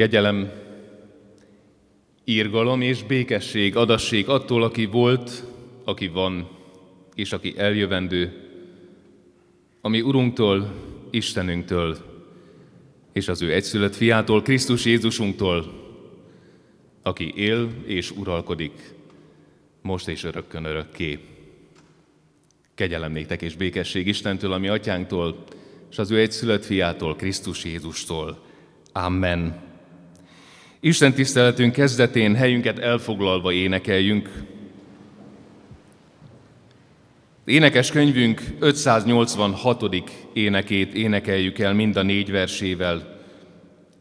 Kegyelem, írgalom és békesség adassék attól, aki volt, aki van, és aki eljövendő, ami Urunktól, Istenünktől, és az ő egyszülött fiától, Krisztus Jézusunktól, aki él és uralkodik, most és örökkön örökké. Kegyelem néktek és békesség Istentől, ami atyánktól, és az ő egyszülött fiától, Krisztus Jézustól. Amen. Isten tiszteletünk kezdetén helyünket elfoglalva énekeljünk. Énekes könyvünk 586. énekét énekeljük el mind a négy versével.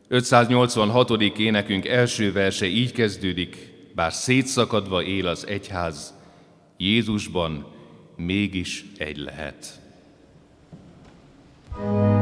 586. énekünk első verse így kezdődik, bár szétszakadva él az egyház, Jézusban mégis egy lehet. thank you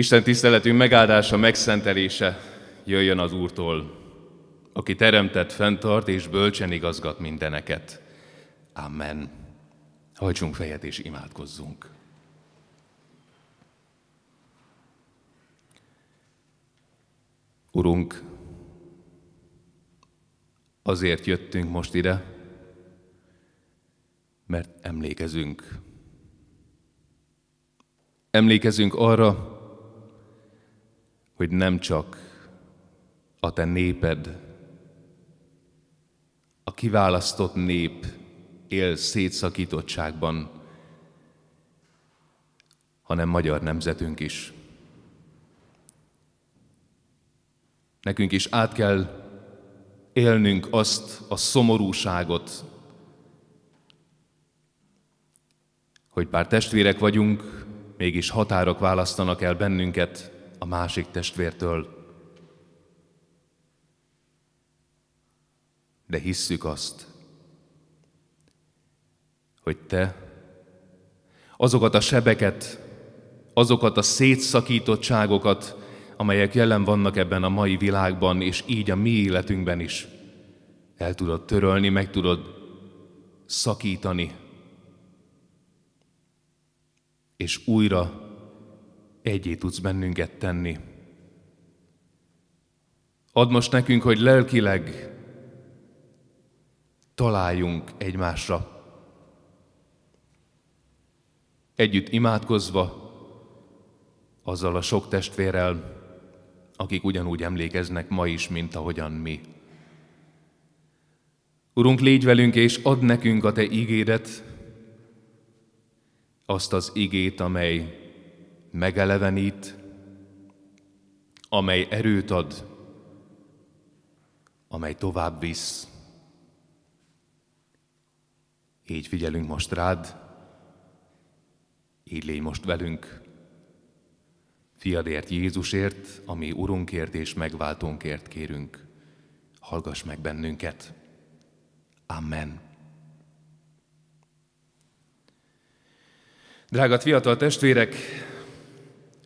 Isten tiszteletünk megáldása, megszentelése jöjjön az Úrtól, aki teremtett, fenntart és bölcsen igazgat mindeneket. Amen. Hajtsunk fejet és imádkozzunk. Urunk, azért jöttünk most ide, mert emlékezünk. Emlékezünk arra, hogy nem csak a te néped, a kiválasztott nép él szétszakítottságban, hanem magyar nemzetünk is. Nekünk is át kell élnünk azt a szomorúságot, hogy bár testvérek vagyunk, mégis határok választanak el bennünket a másik testvértől. de hisszük azt, hogy Te azokat a sebeket, azokat a szétszakítottságokat, amelyek jelen vannak ebben a mai világban, és így a mi életünkben is el tudod törölni, meg tudod szakítani, és újra egyé tudsz bennünket tenni. Add most nekünk, hogy lelkileg találjunk egymásra. Együtt imádkozva, azzal a sok testvérrel, akik ugyanúgy emlékeznek ma is, mint ahogyan mi. Urunk, légy velünk, és add nekünk a Te ígédet, azt az igét, amely megelevenít, amely erőt ad, amely tovább visz. Így figyelünk most rád, így légy most velünk. Fiadért, Jézusért, ami Urunkért és megváltónkért kérünk. Hallgass meg bennünket. Amen. Drága fiatal testvérek,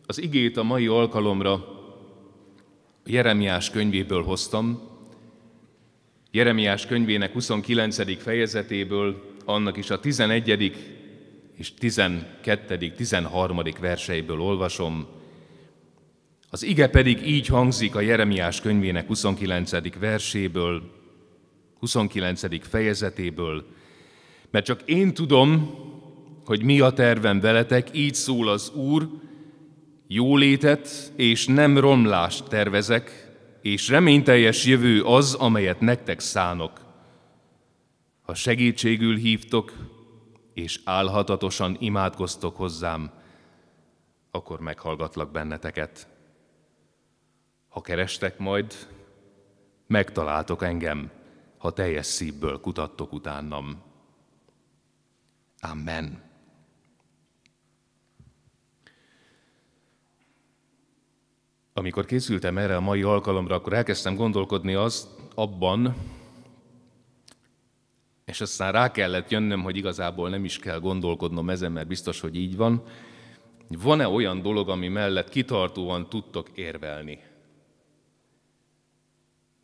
az igét a mai alkalomra Jeremiás könyvéből hoztam, Jeremiás könyvének 29. fejezetéből, annak is a 11. és 12., 13. verseiből olvasom. Az ige pedig így hangzik a Jeremiás könyvének 29. verséből, 29. fejezetéből, mert csak én tudom, hogy mi a tervem veletek, így szól az Úr, jólétet és nem romlást tervezek, és reményteljes jövő az, amelyet nektek szánok. Ha segítségül hívtok, és álhatatosan imádkoztok hozzám, akkor meghallgatlak benneteket. Ha kerestek majd, megtaláltok engem, ha teljes szívből kutattok utánam. Amen. Amikor készültem erre a mai alkalomra, akkor elkezdtem gondolkodni az abban, és aztán rá kellett jönnöm, hogy igazából nem is kell gondolkodnom ezen, mert biztos, hogy így van. Van-e olyan dolog, ami mellett kitartóan tudtok érvelni?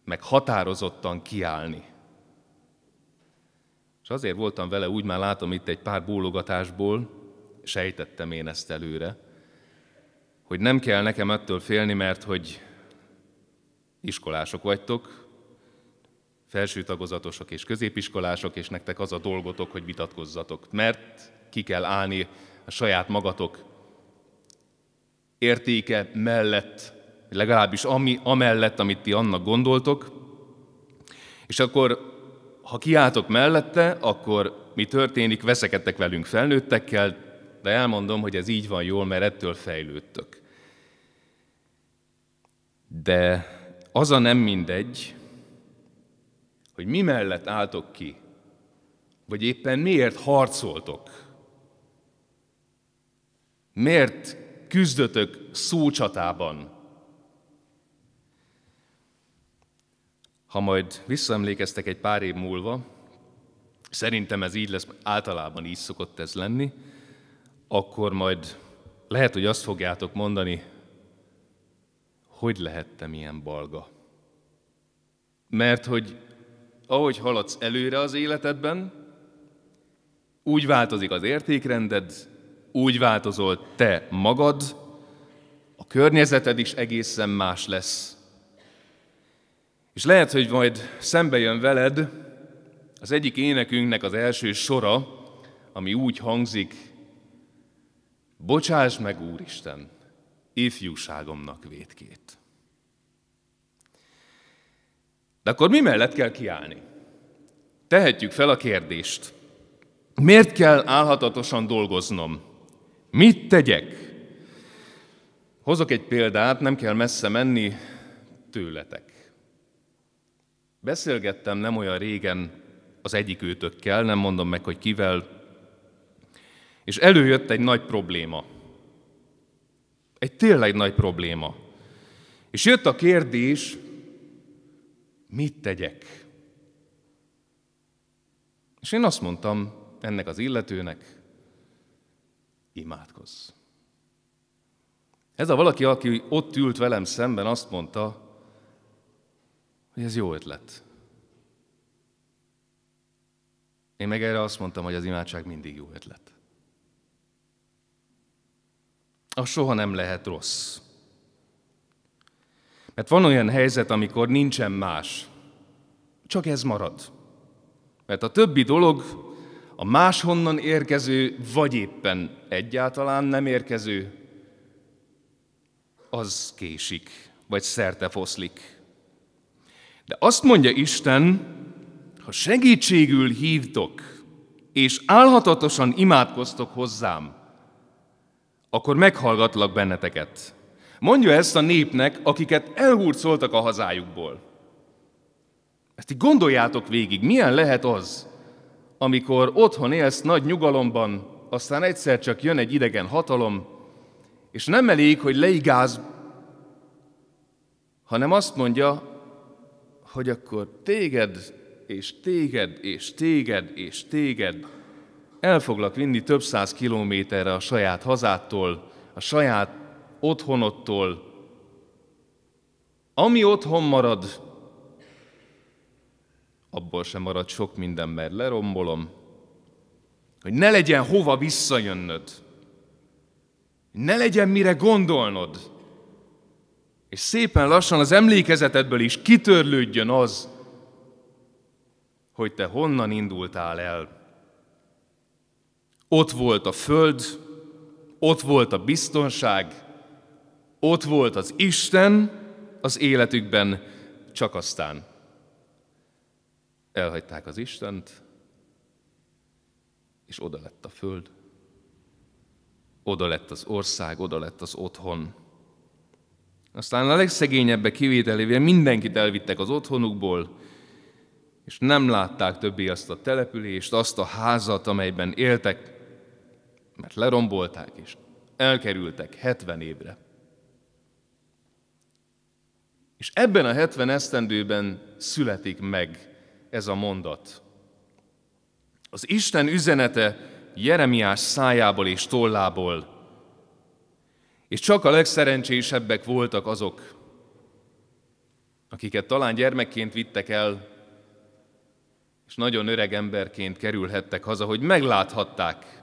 Meg határozottan kiállni? És azért voltam vele, úgy már látom itt egy pár bólogatásból, sejtettem én ezt előre, hogy nem kell nekem ettől félni, mert hogy iskolások vagytok, felső tagozatosok és középiskolások, és nektek az a dolgotok, hogy vitatkozzatok, mert ki kell állni a saját magatok értéke mellett, legalábbis ami, amellett, amit ti annak gondoltok, és akkor, ha kiálltok mellette, akkor mi történik? Veszekedtek velünk felnőttekkel, de elmondom, hogy ez így van jól, mert ettől fejlődtök. De az a nem mindegy, hogy mi mellett álltok ki, vagy éppen miért harcoltok. Miért küzdötök szócsatában? Ha majd visszaemlékeztek egy pár év múlva, szerintem ez így lesz, általában így szokott ez lenni, akkor majd lehet, hogy azt fogjátok mondani, hogy lehettem ilyen balga. Mert hogy ahogy haladsz előre az életedben, úgy változik az értékrended, úgy változol te magad, a környezeted is egészen más lesz. És lehet, hogy majd szembe jön veled az egyik énekünknek az első sora, ami úgy hangzik, Bocsáss meg, Úristen, ifjúságomnak vétkét. De akkor mi mellett kell kiállni? Tehetjük fel a kérdést. Miért kell álhatatosan dolgoznom? Mit tegyek? Hozok egy példát, nem kell messze menni tőletek. Beszélgettem nem olyan régen az egyik őtökkel, nem mondom meg, hogy kivel, és előjött egy nagy probléma. Egy tényleg nagy probléma. És jött a kérdés, mit tegyek? És én azt mondtam ennek az illetőnek, imádkozz. Ez a valaki, aki ott ült velem szemben, azt mondta, hogy ez jó ötlet. Én meg erre azt mondtam, hogy az imádság mindig jó ötlet. Az soha nem lehet rossz. Mert van olyan helyzet, amikor nincsen más, csak ez marad. Mert a többi dolog, a máshonnan érkező, vagy éppen egyáltalán nem érkező, az késik, vagy szerte foszlik. De azt mondja Isten, ha segítségül hívtok, és álhatatosan imádkoztok hozzám, akkor meghallgatlak benneteket. Mondja ezt a népnek, akiket elhurcoltak a hazájukból. Ezt így gondoljátok végig, milyen lehet az, amikor otthon élsz nagy nyugalomban, aztán egyszer csak jön egy idegen hatalom, és nem elég, hogy leigáz, hanem azt mondja, hogy akkor téged, és téged, és téged, és téged el foglak vinni több száz kilométerre a saját hazától, a saját otthonodtól. Ami otthon marad, abból sem marad sok minden, mert lerombolom, hogy ne legyen hova visszajönnöd, ne legyen mire gondolnod, és szépen lassan az emlékezetedből is kitörlődjön az, hogy te honnan indultál el. Ott volt a föld, ott volt a biztonság, ott volt az Isten az életükben, csak aztán elhagyták az Istent, és oda lett a föld, oda lett az ország, oda lett az otthon. Aztán a legszegényebbek kivételével mindenkit elvittek az otthonukból, és nem látták többé azt a települést, azt a házat, amelyben éltek, mert lerombolták, és elkerültek 70 évre. És ebben a 70 esztendőben születik meg ez a mondat. Az Isten üzenete Jeremiás szájából és tollából, és csak a legszerencsésebbek voltak azok, akiket talán gyermekként vittek el, és nagyon öreg emberként kerülhettek haza, hogy megláthatták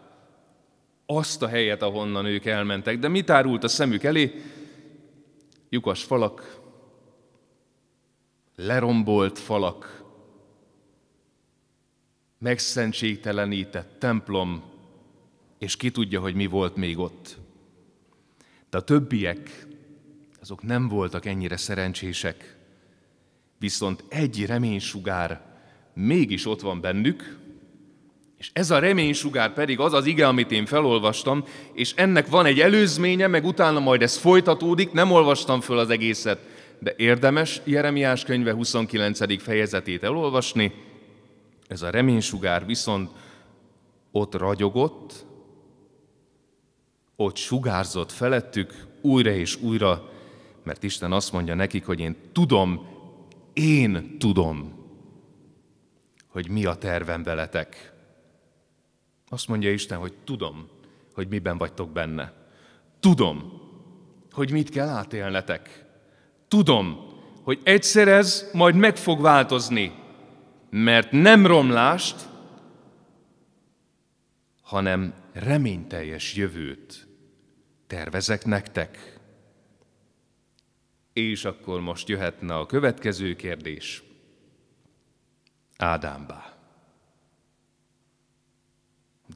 azt a helyet, ahonnan ők elmentek. De mit árult a szemük elé? Lyukas falak, lerombolt falak, megszentségtelenített templom, és ki tudja, hogy mi volt még ott. De a többiek, azok nem voltak ennyire szerencsések, viszont egy reménysugár mégis ott van bennük, és ez a reménysugár pedig az az ige, amit én felolvastam, és ennek van egy előzménye, meg utána majd ez folytatódik, nem olvastam föl az egészet, de érdemes Jeremiás könyve 29. fejezetét elolvasni, ez a reménysugár viszont ott ragyogott, ott sugárzott felettük újra és újra, mert Isten azt mondja nekik, hogy én tudom, én tudom, hogy mi a tervem veletek. Azt mondja Isten, hogy tudom, hogy miben vagytok benne. Tudom, hogy mit kell átélnetek. Tudom, hogy egyszer ez majd meg fog változni, mert nem romlást, hanem reményteljes jövőt tervezek nektek. És akkor most jöhetne a következő kérdés. Ádámbá.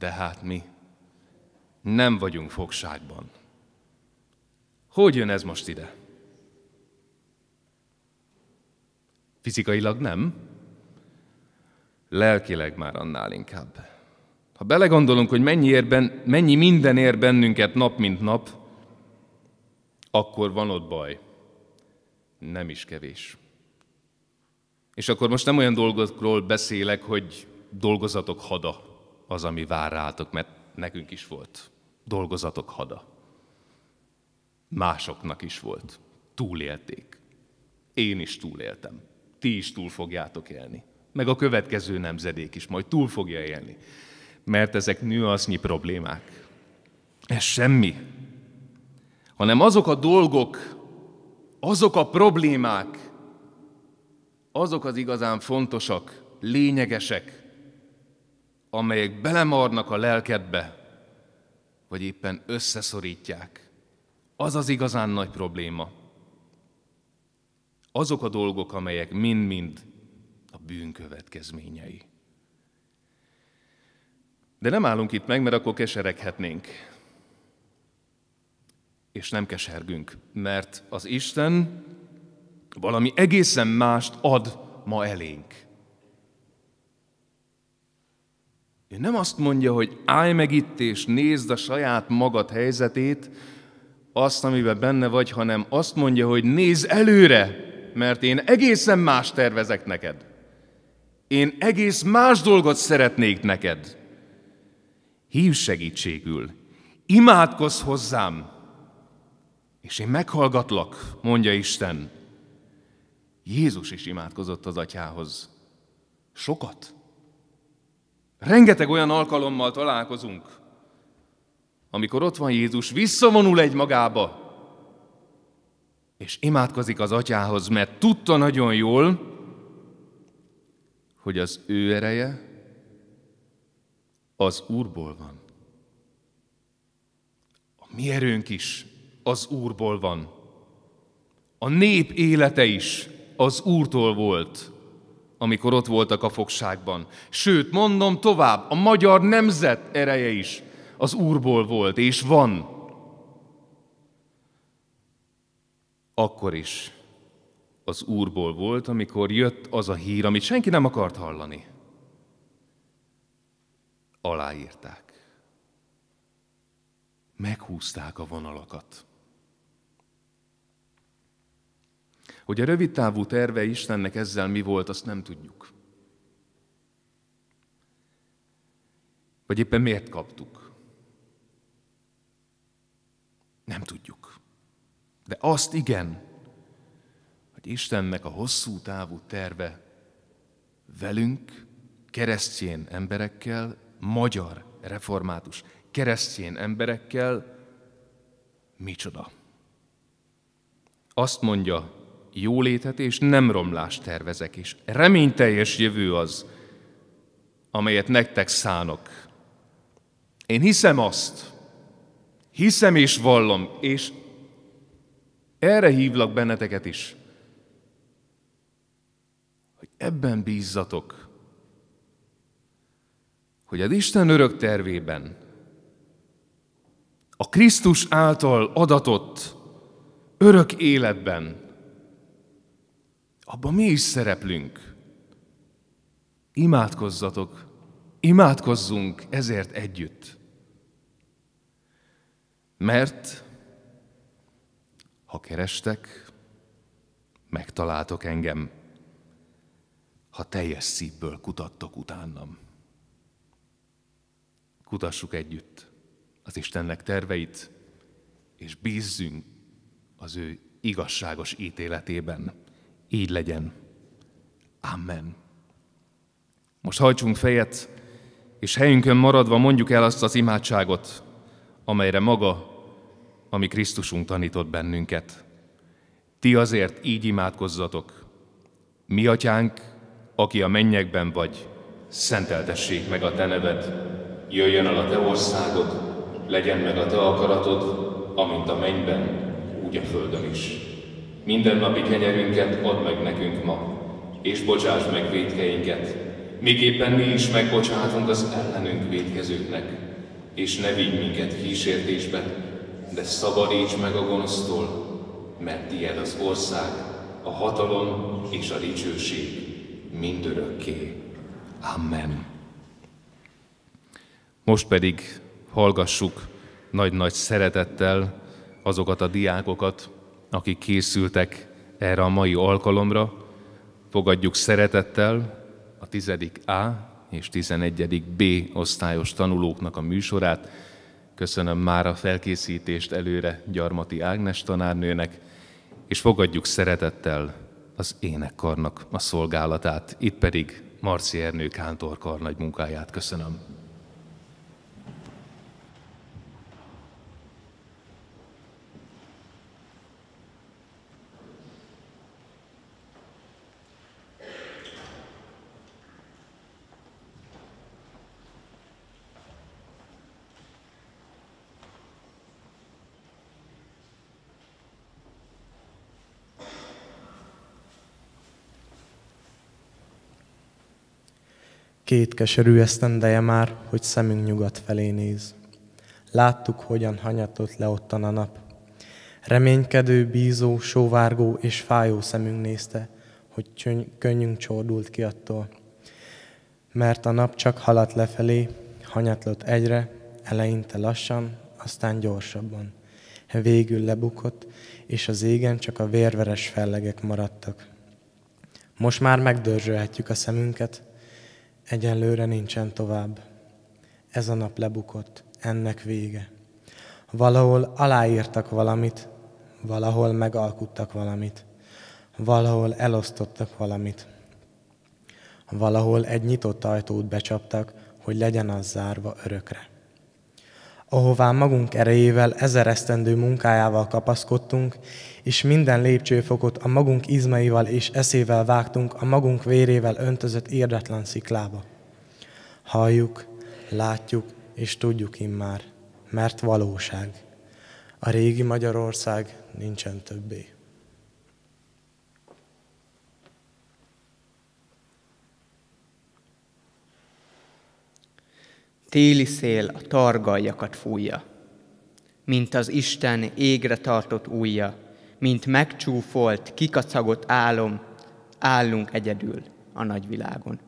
De hát mi nem vagyunk fogságban. Hogy jön ez most ide? Fizikailag nem, lelkileg már annál inkább. Ha belegondolunk, hogy mennyi, ér ben, mennyi minden ér bennünket nap mint nap, akkor van ott baj. Nem is kevés. És akkor most nem olyan dolgokról beszélek, hogy dolgozatok hada az, ami vár rátok, mert nekünk is volt. Dolgozatok hada. Másoknak is volt. Túlélték. Én is túléltem. Ti is túl fogjátok élni meg a következő nemzedék is majd túl fogja élni. Mert ezek nüansznyi problémák. Ez semmi. Hanem azok a dolgok, azok a problémák, azok az igazán fontosak, lényegesek, amelyek belemarnak a lelkedbe, vagy éppen összeszorítják. Az az igazán nagy probléma. Azok a dolgok, amelyek mind-mind a bűn következményei. De nem állunk itt meg, mert akkor kesereghetnénk. És nem kesergünk, mert az Isten valami egészen mást ad ma elénk. Ő nem azt mondja, hogy állj meg itt és nézd a saját magad helyzetét, azt, amiben benne vagy, hanem azt mondja, hogy nézz előre, mert én egészen más tervezek neked. Én egész más dolgot szeretnék neked. Hív segítségül, imádkozz hozzám, és én meghallgatlak, mondja Isten. Jézus is imádkozott az atyához. Sokat. Rengeteg olyan alkalommal találkozunk, amikor ott van Jézus, visszavonul egy magába, és imádkozik az atyához, mert tudta nagyon jól, hogy az ő ereje az Úrból van. A mi erőnk is az Úrból van. A nép élete is az Úrtól volt, amikor ott voltak a fogságban. Sőt, mondom tovább, a magyar nemzet ereje is az Úrból volt, és van. Akkor is az Úrból volt, amikor jött az a hír, amit senki nem akart hallani. Aláírták. Meghúzták a vonalakat. Hogy a rövidtávú terve Istennek ezzel mi volt, azt nem tudjuk. Vagy éppen miért kaptuk? Nem tudjuk. De azt igen, hogy Istennek a hosszú távú terve velünk, keresztjén emberekkel, magyar református keresztjén emberekkel, micsoda. Azt mondja jólétet és nem romlást tervezek, és reményteljes jövő az, amelyet nektek szánok. Én hiszem azt, hiszem és vallom, és erre hívlak benneteket is, hogy ebben bízzatok, hogy az Isten örök tervében a Krisztus által adatott örök életben abban mi is szereplünk. Imádkozzatok, imádkozzunk ezért együtt. Mert ha kerestek, megtaláltok engem, ha teljes szívből kutattok utánam. Kutassuk együtt az Istennek terveit, és bízzünk az ő igazságos ítéletében. Így legyen. Amen. Most hajtsunk fejet, és helyünkön maradva mondjuk el azt az imádságot, amelyre maga, ami Krisztusunk tanított bennünket. Ti azért így imádkozzatok. Mi, atyánk, aki a mennyekben vagy, szenteltessék meg a te neved, jöjjön el a te országod, legyen meg a te akaratod, amint a mennyben, úgy a földön is. Minden napi kenyerünket add meg nekünk ma, és bocsáss meg védkeinket, miképpen mi is megbocsátunk az ellenünk védkezőknek, és ne vigy minket kísértésbe, de szabadíts meg a gonosztól, mert tiéd az ország, a hatalom és a dicsőség mindörökké. Amen. Most pedig hallgassuk nagy-nagy szeretettel azokat a diákokat, akik készültek erre a mai alkalomra. Fogadjuk szeretettel a 10. A és 11. B osztályos tanulóknak a műsorát. Köszönöm már a felkészítést előre Gyarmati Ágnes tanárnőnek, és fogadjuk szeretettel az énekkarnak a szolgálatát. Itt pedig Marci Ernő kántorkar nagy munkáját köszönöm. Két keserű esztendeje már, hogy szemünk nyugat felé néz. Láttuk, hogyan hanyatott le ottan a nap. Reménykedő, bízó, sóvárgó és fájó szemünk nézte, hogy könnyünk csordult ki attól. Mert a nap csak haladt lefelé, hanyatlott egyre, eleinte lassan, aztán gyorsabban. Végül lebukott, és az égen csak a vérveres fellegek maradtak. Most már megdörzsölhetjük a szemünket, Egyenlőre nincsen tovább. Ez a nap lebukott, ennek vége. Valahol aláírtak valamit, valahol megalkuttak valamit, valahol elosztottak valamit, valahol egy nyitott ajtót becsaptak, hogy legyen az zárva örökre. Ahová magunk erejével ezer esztendő munkájával kapaszkodtunk, és minden lépcsőfokot a magunk izmaival és eszével vágtunk a magunk vérével öntözött érdetlen sziklába. Halljuk, látjuk és tudjuk immár, mert valóság. A régi Magyarország nincsen többé. Téli szél a targaljakat fújja, mint az Isten égre tartott újja, mint megcsúfolt, kikacagott álom, állunk egyedül a nagyvilágon.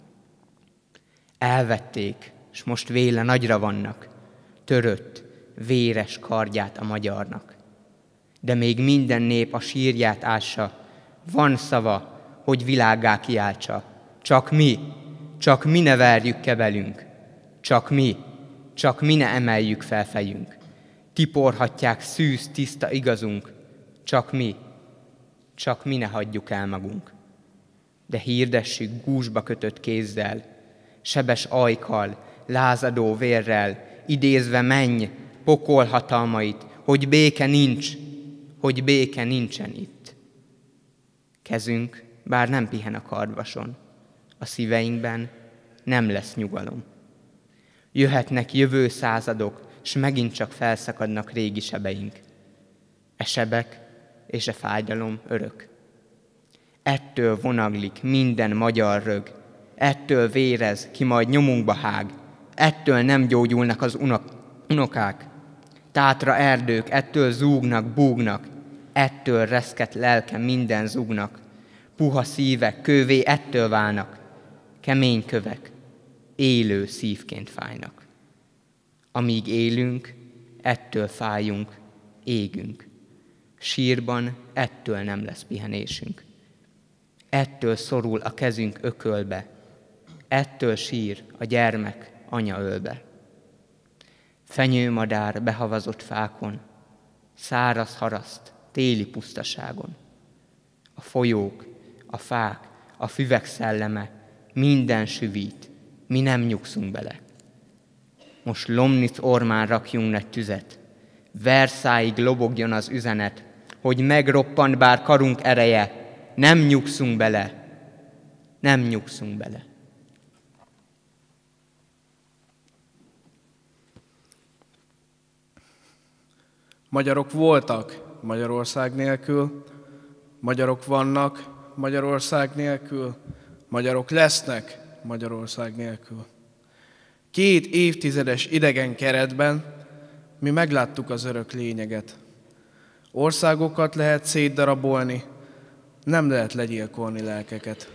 Elvették, és most véle nagyra vannak, törött, véres kardját a magyarnak. De még minden nép a sírját ássa, van szava, hogy világá kiáltsa. Csak mi, csak mi ne verjük kebelünk, csak mi, csak mi ne emeljük fel fejünk. Tiporhatják szűz, tiszta igazunk, csak mi, csak mi ne hagyjuk el magunk. De hirdessük gúzsba kötött kézzel, sebes ajkal, lázadó vérrel, idézve menj, pokol hatalmait, hogy béke nincs, hogy béke nincsen itt. Kezünk, bár nem pihen a kardvason, a szíveinkben nem lesz nyugalom. Jöhetnek jövő századok, s megint csak felszakadnak régi sebeink. E sebek és a fájdalom örök. Ettől vonaglik minden magyar rög, ettől vérez, ki majd nyomunkba hág, ettől nem gyógyulnak az unok, unokák. Tátra erdők, ettől zúgnak, búgnak, ettől reszket lelke minden zúgnak. Puha szívek, kővé ettől válnak, kemény kövek, élő szívként fájnak. Amíg élünk, ettől fájunk, égünk. Sírban ettől nem lesz pihenésünk. Ettől szorul a kezünk ökölbe, ettől sír a gyermek anya ölbe. Fenyőmadár behavazott fákon, száraz haraszt téli pusztaságon. A folyók, a fák, a füvek szelleme, minden süvít, mi nem nyugszunk bele. Most Lomnic ormán rakjunk egy tüzet, Verszáig lobogjon az üzenet, hogy megroppant bár karunk ereje, nem nyugszunk bele, nem nyugszunk bele. Magyarok voltak Magyarország nélkül, magyarok vannak Magyarország nélkül, magyarok lesznek Magyarország nélkül. Két évtizedes idegen keretben mi megláttuk az örök lényeget. Országokat lehet szétdarabolni, nem lehet legyilkolni lelkeket.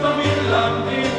Hinter mir lang die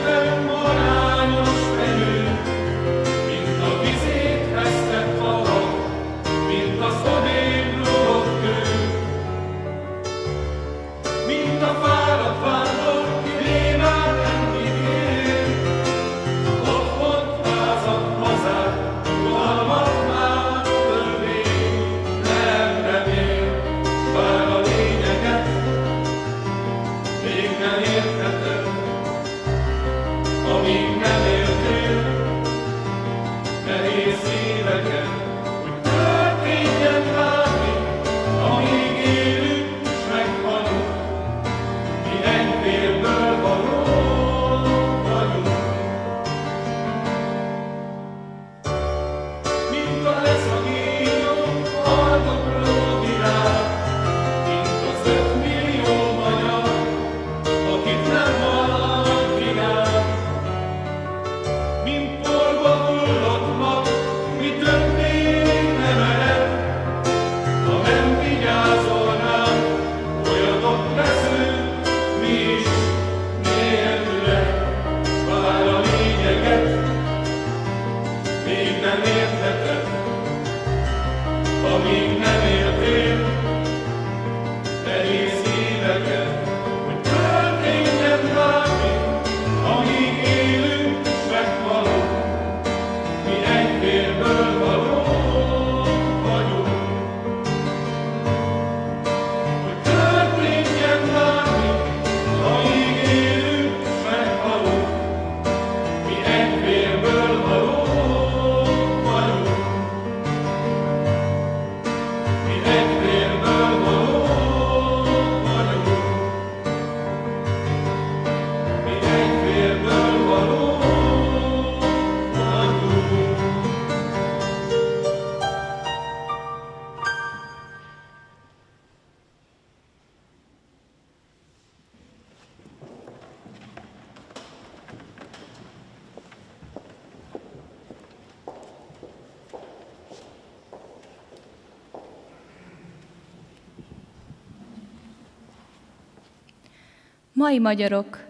Mai magyarok,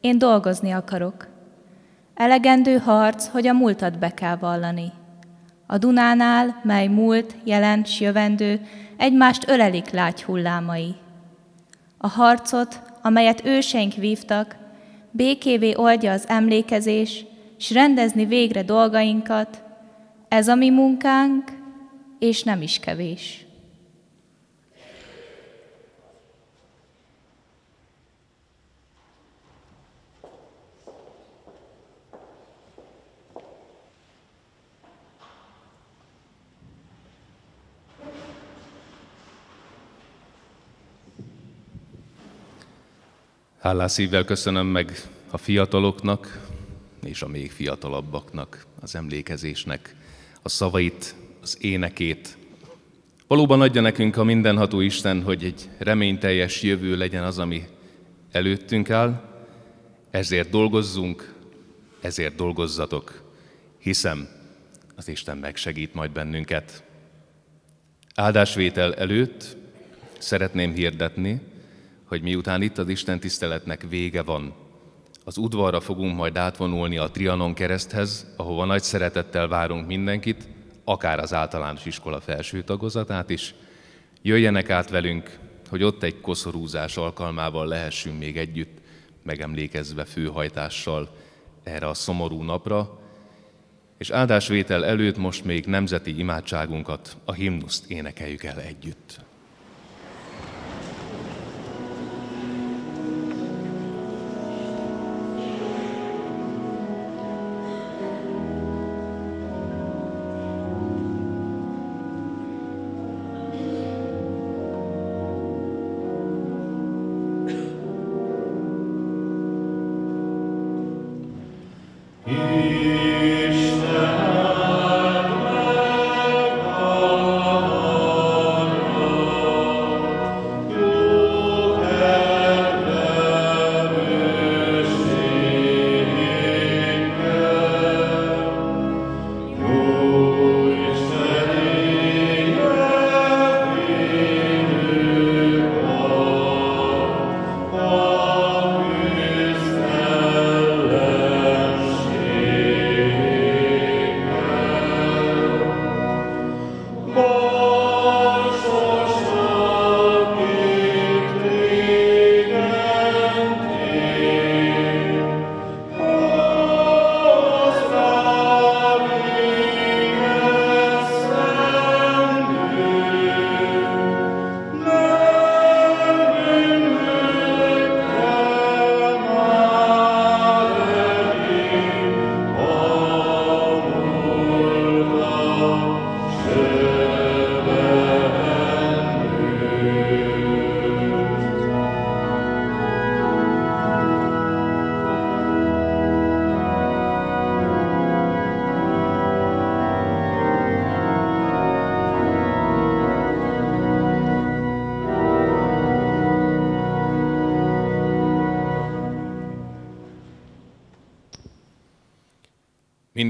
én dolgozni akarok. Elegendő harc, hogy a múltat be kell vallani. A Dunánál, mely múlt, jelent, s jövendő, egymást ölelik lágy hullámai. A harcot, amelyet őseink vívtak, békévé oldja az emlékezés, s rendezni végre dolgainkat, ez a mi munkánk, és nem is kevés. Hálás szívvel köszönöm meg a fiataloknak és a még fiatalabbaknak az emlékezésnek a szavait, az énekét. Valóban adja nekünk a mindenható Isten, hogy egy reményteljes jövő legyen az, ami előttünk áll, ezért dolgozzunk, ezért dolgozzatok. Hiszem, az Isten megsegít majd bennünket. Áldásvétel előtt szeretném hirdetni, hogy miután itt az Isten tiszteletnek vége van, az udvarra fogunk majd átvonulni a Trianon kereszthez, ahova nagy szeretettel várunk mindenkit, akár az általános iskola felső tagozatát is. Jöjjenek át velünk, hogy ott egy koszorúzás alkalmával lehessünk még együtt, megemlékezve főhajtással erre a szomorú napra. és áldásvétel előtt most még nemzeti imádságunkat, a himnuszt énekeljük el együtt.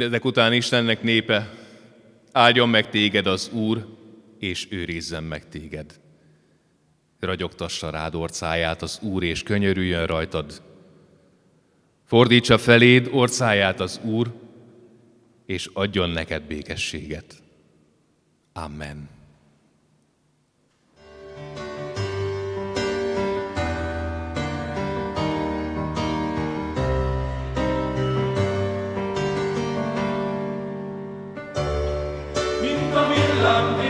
Mindezek után Istennek népe, áldjon meg téged az Úr, és őrizzen meg téged. Ragyogtassa rád orcáját az Úr, és könyörüljön rajtad. Fordítsa feléd orcáját az Úr, és adjon neked békességet. Amen. love